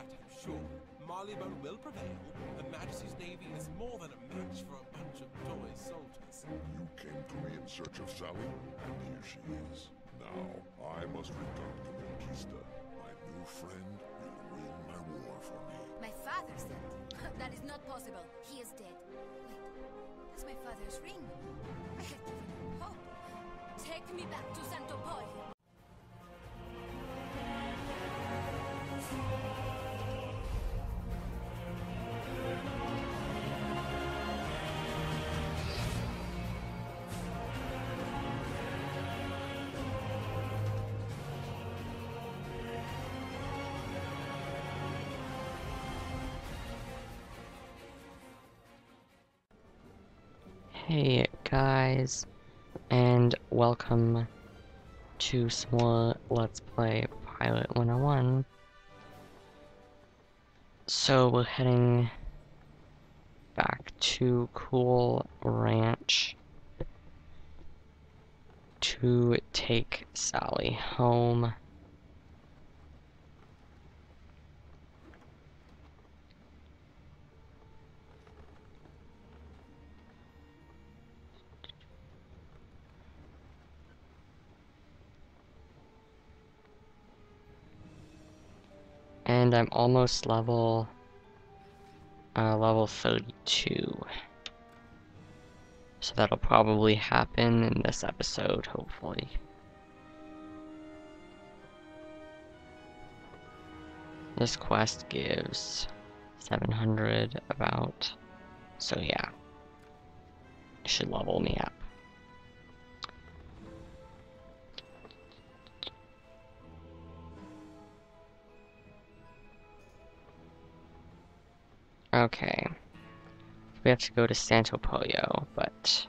that, I'm sure. Marleybone will prevail. Her Majesty's Navy is more than a match for a bunch of toy soldiers. You came to me in search of Sally, and here she is. Now, I must return to Conquista. My new friend will win my war for me. My father sent you. That is not possible. He is dead. Wait, that's my father's ring. I had given him hope. Take me back to Santo Pollo. Hey guys, and welcome to some more Let's Play Pirate 101. So we're heading back to Cool Ranch to take Sally home. And I'm almost level uh, level 32. So that'll probably happen in this episode, hopefully. This quest gives 700 about. So yeah. It should level me up. Okay. We have to go to Santo Pollo, but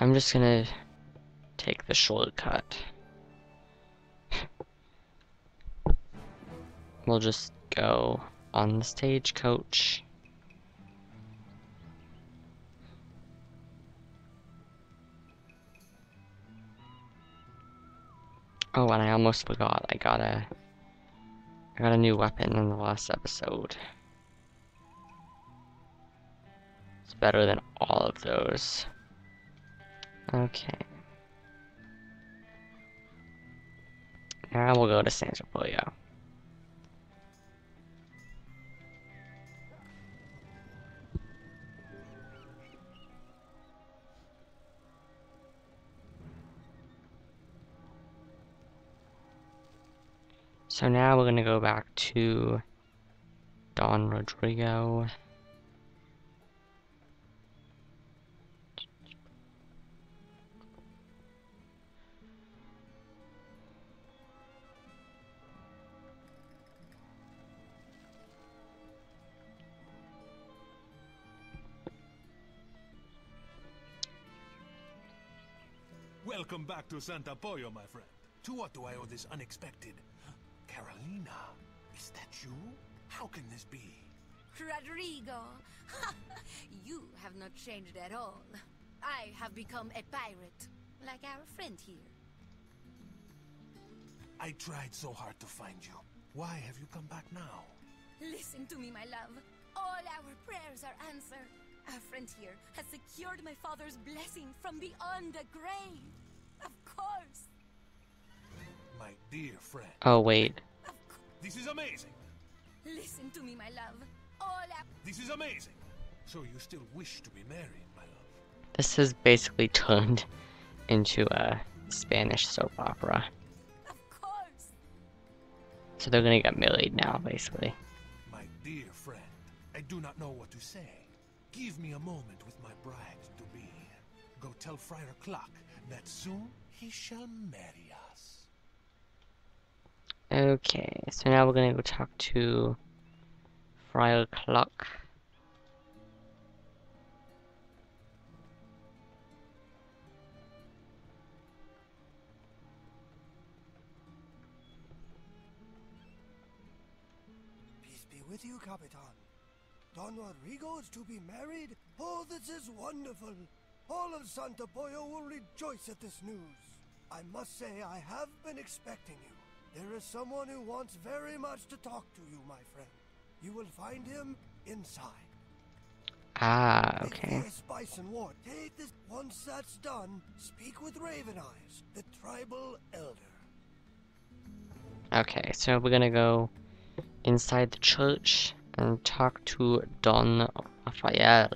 I'm just gonna take the shortcut. we'll just go on the stagecoach. Oh, and I almost forgot. I got a I got a new weapon in the last episode. It's better than all of those. Okay. Now we'll go to San Pollo. So now we're gonna go back to Don Rodrigo. Welcome back to Santa Pollo, my friend. To what do I owe this unexpected... Carolina, is that you? How can this be? Rodrigo, you have not changed at all. I have become a pirate, like our friend here. I tried so hard to find you. Why have you come back now? Listen to me, my love. All our prayers are answered. Our friend here has secured my father's blessing from beyond the grave. Of course. My dear friend. Oh, wait. This is amazing. Listen to me, my love. All our This is amazing. So you still wish to be married, my love? This has basically turned into a Spanish soap opera. Of course. So they're gonna get married now, basically. My dear friend, I do not know what to say. Give me a moment with my bride to be. Go tell Friar Clock that soon he shall marry us. Okay, so now we're gonna go talk to Friar Clock. Peace be with you, Capitan. Don Rodrigo is to be married? Oh, this is wonderful. All of Santa Pollo will rejoice at this news. I must say I have been expecting you. There is someone who wants very much to talk to you, my friend. You will find him inside. Ah, okay. fierce bison ward. Take this. Once that's done, speak with Raven Eyes, the tribal elder. Okay, so we're gonna go inside the church and talk to Don Rafael.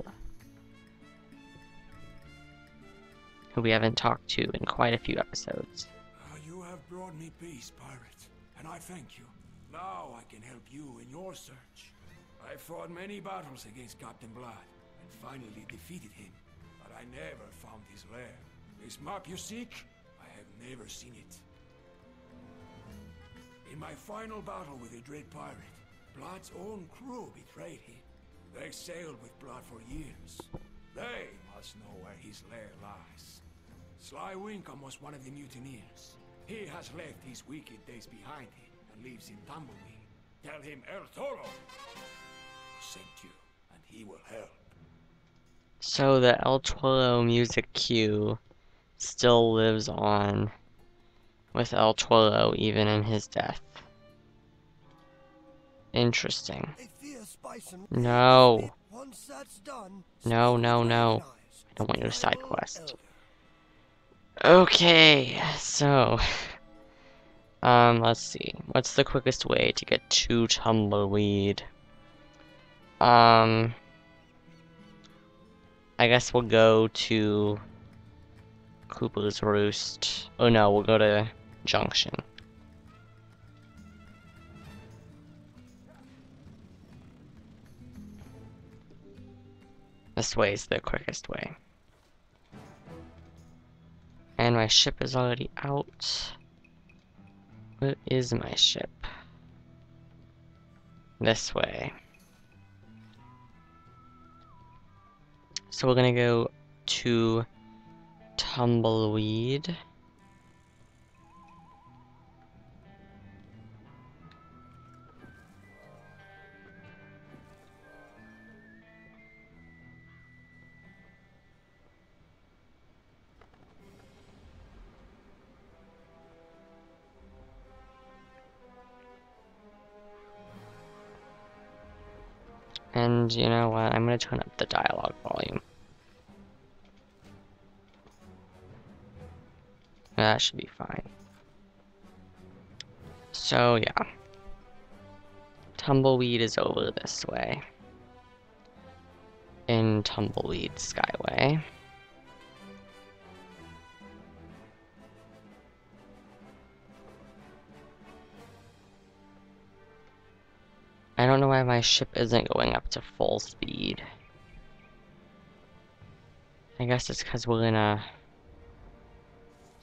Who we haven't talked to in quite a few episodes. You have brought me peace, pirate, and I thank you. Now I can help you in your search. I fought many battles against Captain Blood, and finally defeated him, but I never found his lair. This map you seek, I have never seen it. In my final battle with the Dread Pirate, Blood's own crew betrayed him. They sailed with Blood for years. They must know where his lair lies. Sly Winkum was one of the mutineers. He has left his wicked days behind him and lives in Tumbleweed. Tell him El Toro sent you, and he will help. So the El Toro music cue still lives on with El Toro even in his death. Interesting. A fierce bison. No. Once that's done, No, speak no, no. I don't want your side quest. Okay, so um let's see. What's the quickest way to get to Tumbleweed? Um I guess we'll go to Cooper's Roost. Oh no, we'll go to Junction. This way is the quickest way. And my ship is already out. Where is my ship? This way. So we're gonna go to Tumbleweed. You know what? I'm gonna turn up the dialogue volume. That should be fine. So yeah. Tumbleweed is over this way. In Tumbleweed Skyway. Ship isn't going up to full speed. I guess it's because we're in a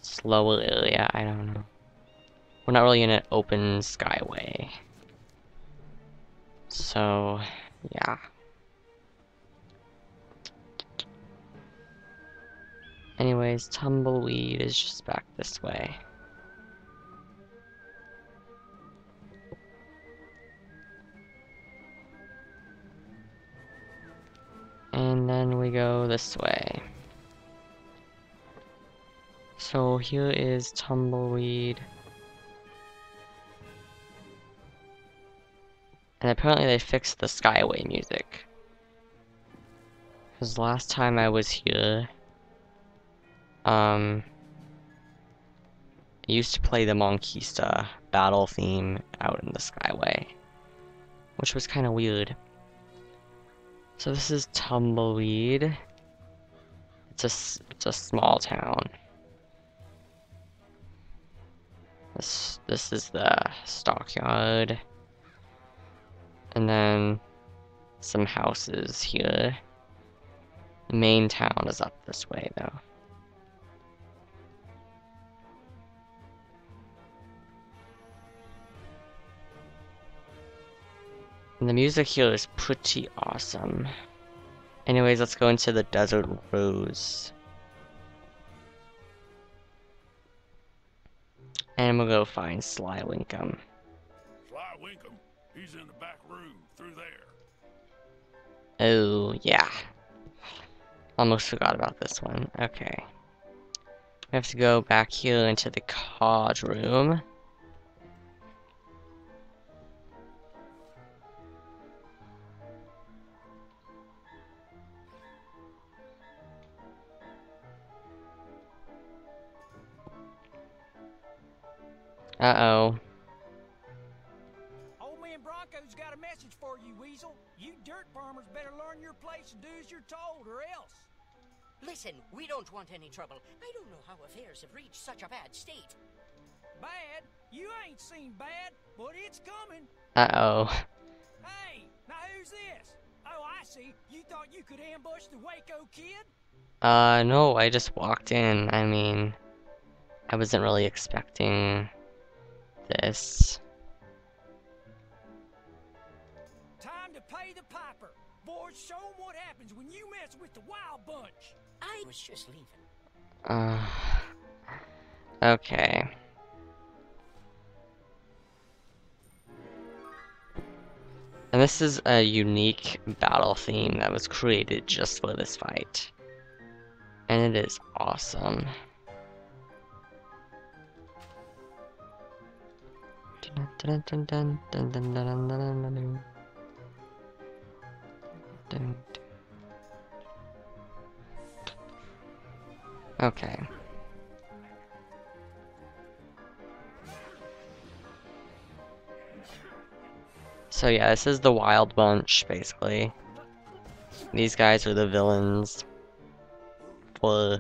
slower area, I don't know. We're not really in an open skyway. So, yeah. Anyways, Tumbleweed is just back this way. Then we go this way. So here is Tumbleweed. And apparently they fixed the Skyway music. Because last time I was here, um, I used to play the Monquista battle theme out in the Skyway. Which was kind of weird. So this is Tumbleweed. It's a, it's a small town. This, this is the stockyard. And then some houses here. The main town is up this way though. And the music here is pretty awesome. Anyways, let's go into the Desert Rose. And we'll go find Sly Winkum. Sly Winkum? he's in the back room through there. Oh, yeah. Almost forgot about this one. Okay. We have to go back here into the card room. Uh-oh. Old man Bronco's got a message for you, Weasel. You dirt farmers better learn your place and do as you're told, or else. Listen, we don't want any trouble. I don't know how affairs have reached such a bad state. Bad? You ain't seen bad, but it's coming. Uh-oh. Hey, now who's this? Oh, I see. You thought you could ambush the Waco kid? Uh, no, I just walked in. I mean, I wasn't really expecting this. Time to pay the piper. Boys, show 'em what happens when you mess with the wild bunch. I was just leaving. Uh, okay. And this is a unique battle theme that was created just for this fight. And it is awesome. Okay. So yeah, this is the Wild Bunch, basically. These guys are the villains for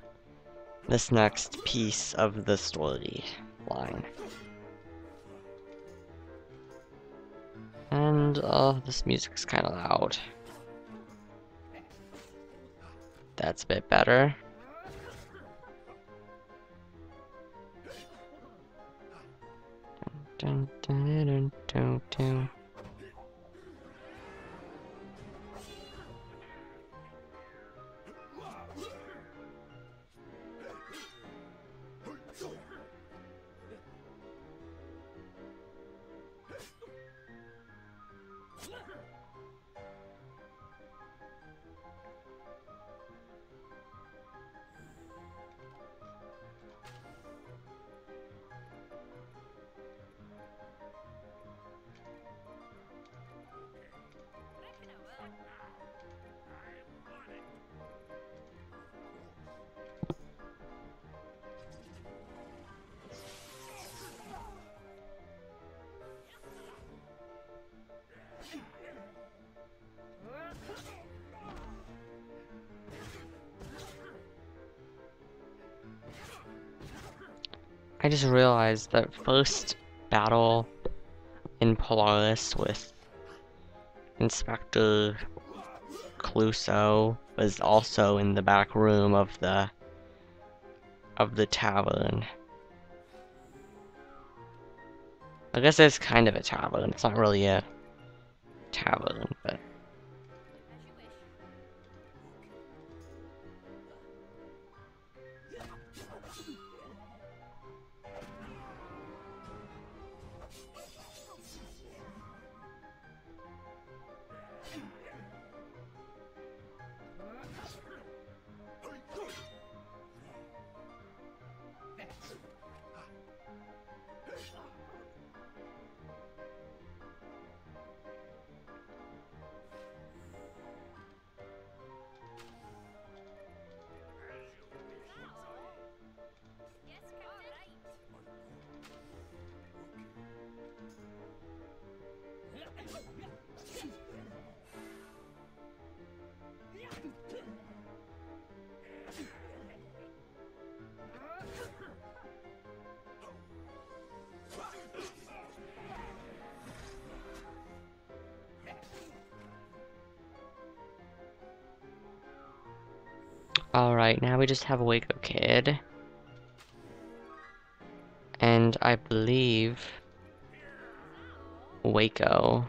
this next piece of the story line. And, uh, this music's kind of loud. That's a bit better. Dun, dun, dun, I just realized that first battle in Polaris with Inspector Cluso was also in the back room of the of the tavern. I guess it's kind of a tavern. It's not really a tavern, but Alright, now we just have a Waco Kid. And I believe Waco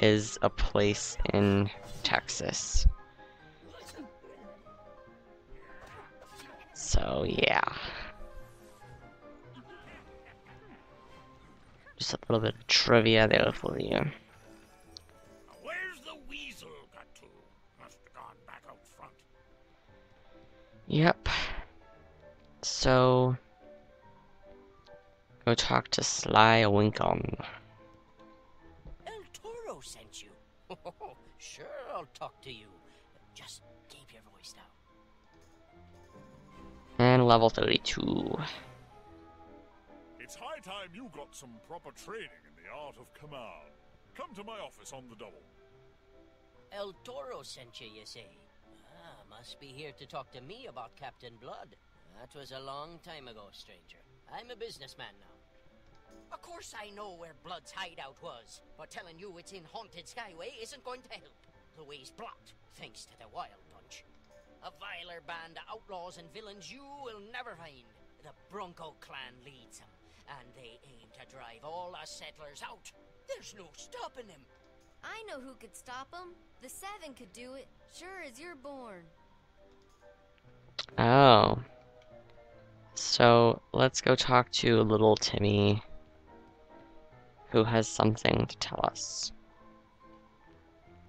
is a place in Texas. So, yeah. Just a little bit of trivia there for you. Yep. So, go talk to Sly Winkum. El Toro sent you. sure, I'll talk to you. Just keep your voice down. And level 32. It's high time you got some proper training in the art of command. Come to my office on the double. El Toro sent you, you say? Must be here to talk to me about Captain Blood. That was a long time ago, stranger. I'm a businessman now. Of course I know where Blood's hideout was, but telling you it's in Haunted Skyway isn't going to help. The way's blocked, thanks to the Wild Bunch. A viler band of outlaws and villains you will never find. The Bronco clan leads them, and they aim to drive all us settlers out. There's no stopping them. I know who could stop them. The Seven could do it, sure as you're born. Oh. So let's go talk to little Timmy, who has something to tell us.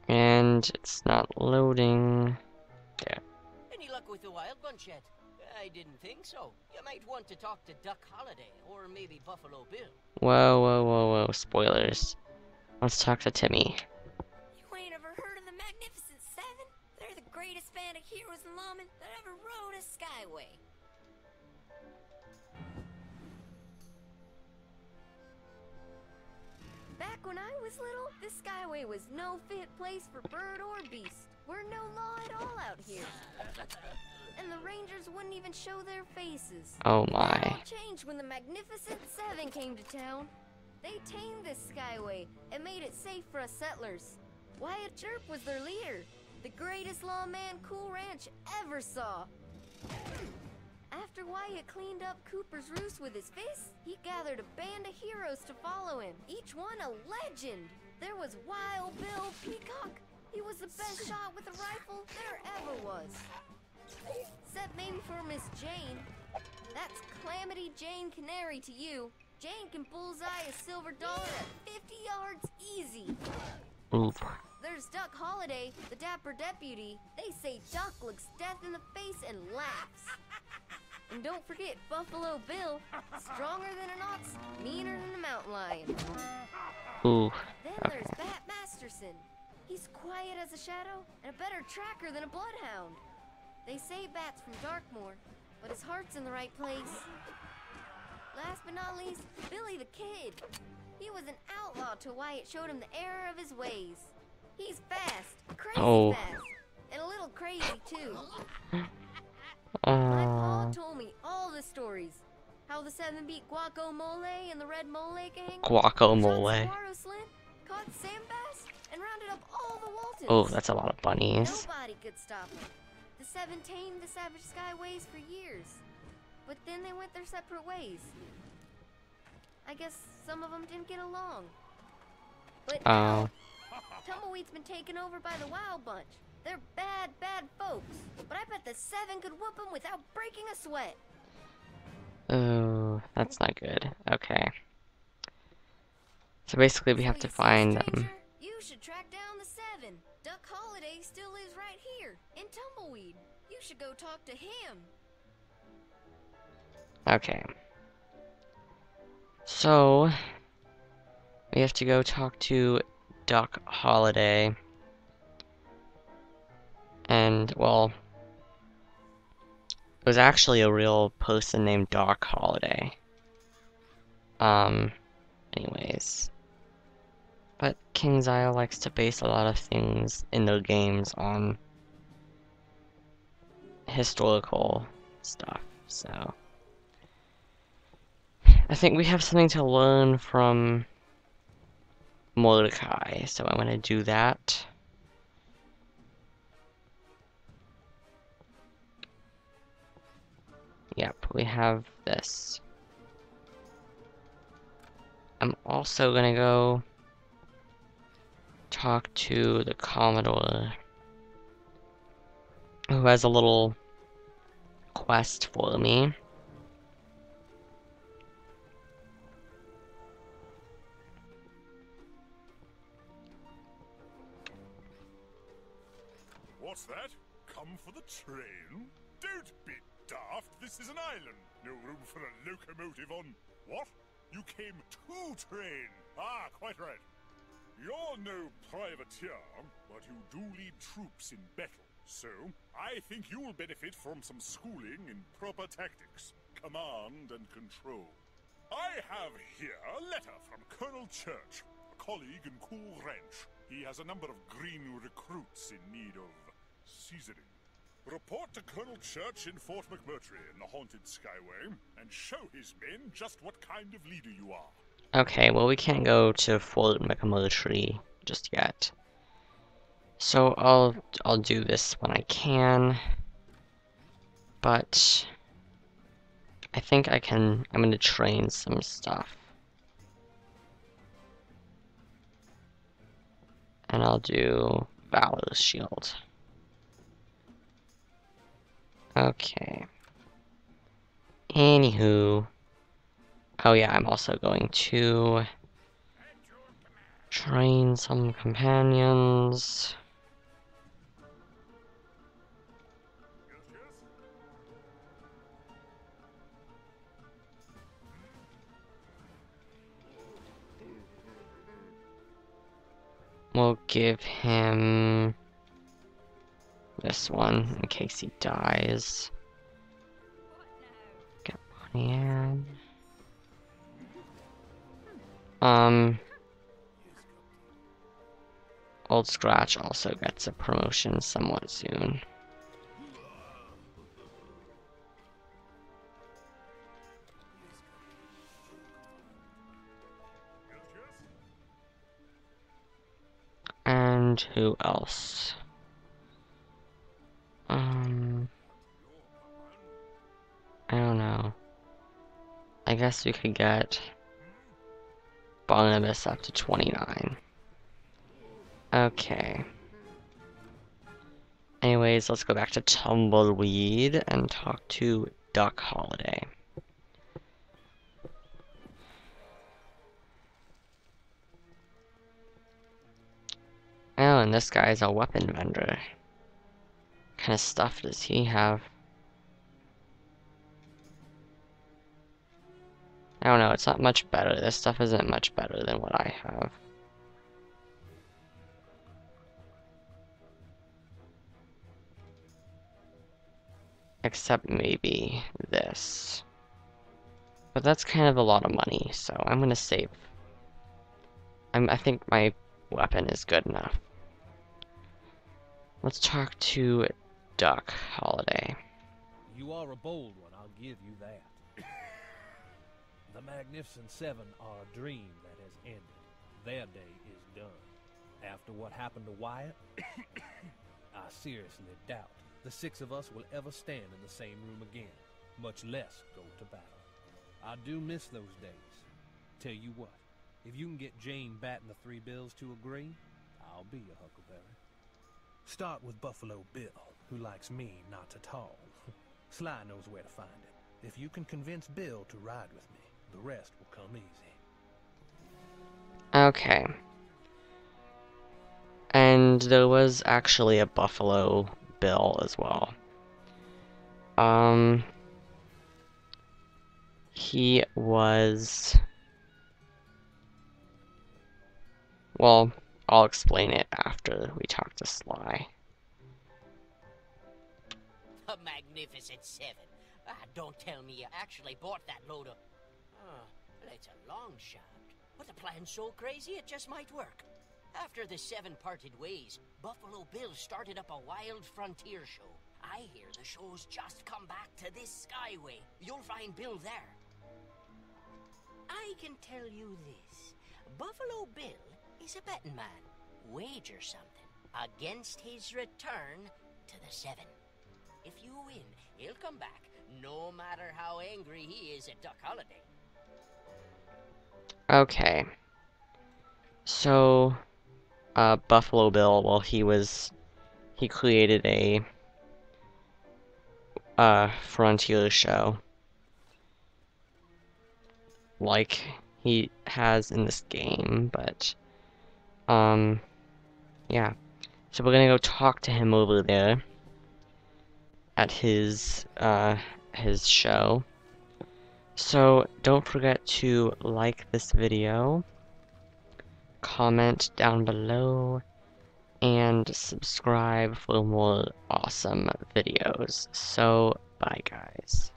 And it's not loading. There. Any luck with the Wild Bunch yet? I didn't think so. You might want to talk to Duck Holiday, or maybe Buffalo Bill. Whoa, whoa, whoa, whoa. Spoilers. Let's talk to Timmy. Greatest band of heroes and lawmen that ever rode a skyway. Back when I was little, the Skyway was no fit place for bird or beast. We're no law at all out here. And the Rangers wouldn't even show their faces. Oh That my. all changed when the Magnificent Seven came to town. They tamed this Skyway and made it safe for us settlers. Wyatt Jerp was their leader, the greatest lawman Cool Ranch ever saw. After Wyatt cleaned up Cooper's Roost with his fists, he gathered a band of heroes to follow him, each one a legend. There was Wild Bill Peacock. He was the best shot with a rifle there ever was. Except maybe for Miss Jane. That's Calamity Jane Canary to you. Jane can bullseye a silver dollar at 50 yards easy. Oof. Holiday, the dapper deputy. They say Duck looks death in the face and laughs. And don't forget Buffalo Bill, stronger than an ox, meaner than a mountain lion. Ooh. Then Okay. there's Bat Masterson. He's quiet as a shadow and a better tracker than a bloodhound. They say Bat's from Darkmoor, but his heart's in the right place. Last but not least, Billy the Kid. He was an outlaw till Wyatt showed him the error of his ways. He's fast, crazy Oh. fast, and a little crazy too. My pa Uh, told me all the stories. How the seven beat Guaco Mole and the Red Mole Gang. Guacamole. Slint, caught Sam Bass, and rounded up all the Waltons. oh, that's a lot of bunnies. Nobody could stop them. The seven tamed the Savage Skyways for years. But then they went their separate ways. I guess some of them didn't get along. But Oh. Tumbleweed's been taken over by the Wild Bunch. They're bad, bad folks. But I bet the seven could whoop them without breaking a sweat. Oh, that's not good. Okay. So basically, we have to So you see, find them. Um, you should track down the seven. Duck Holiday still lives right here in Tumbleweed. You should go talk to him. Okay. So, we have to go talk to Duck Holiday. And, well, it was actually a real person named Doc Holliday. Um, anyways. But KingsIsle likes to base a lot of things in their games on historical stuff, so. I think we have something to learn from Mordecai, so I'm gonna do that. Yep, we have this. I'm also gonna go talk to the Commodore, who has a little quest for me. No room for a locomotive on. What? You came to train? Ah, quite right. You're no privateer, but you do lead troops in battle. So, I think you'll benefit from some schooling in proper tactics, command, and control. I have here a letter from Colonel Church, a colleague in Cool Ranch. He has a number of green recruits in need of seasoning. Report to Colonel Church in Fort McMurtry in the Haunted Skyway and show his men just what kind of leader you are. Okay, well we can't go to Fort McMurtry just yet. So I'll I'll do this when I can. But I think I can I'm gonna train some stuff. And I'll do Valor's Shield. Okay. Anywho. Oh yeah, I'm also going to train some companions. We'll give him this one in case he dies. Get money in. Um, Old Scratch also gets a promotion somewhat soon. And who else? Um, I don't know. I guess we could get Barnabas up to 29. Okay. Anyways, let's go back to Tumbleweed and talk to Duck Holiday. Oh, and this guy's a weapon vendor. Kind of stuff does he have? I don't know, it's not much better. This stuff isn't much better than what I have. Except maybe this. But that's kind of a lot of money, so I'm gonna save. I'm, I think my weapon is good enough. Let's talk to Duck Holiday. You are a bold one, I'll give you that. the Magnificent Seven are a dream that has ended. Their day is done. After what happened to Wyatt, I seriously doubt the six of us will ever stand in the same room again, much less go to battle. I do miss those days. Tell you what, if you can get Jane Bat and the Three Bills to agree, I'll be your Huckleberry. Start with Buffalo Bill, who likes me not at all. Sly knows where to find him. If you can convince Bill to ride with me, the rest will come easy. Okay. And there was actually a Buffalo Bill as well. Um, he was. Well, I'll explain it after we talk to Sly. The Magnificent Seven. Ah, don't tell me you actually bought that load of. Well, it's a long shot. But the plan's so crazy it just might work. After the seven parted ways, Buffalo Bill started up a wild frontier show. I hear the show's just come back to this skyway. You'll find Bill there. I can tell you this. Buffalo Bill is a betting man. Wager something against his return to the Seven. If you win, he'll come back, no matter how angry he is at Duck Holiday. Okay. So, uh, Buffalo Bill, well, he was, he created a, uh, frontier show. Like he has in this game, but, um, yeah. So we're gonna go talk to him over there at his, uh, his show. So don't forget to like this video, comment down below, and subscribe for more awesome videos. So, bye guys.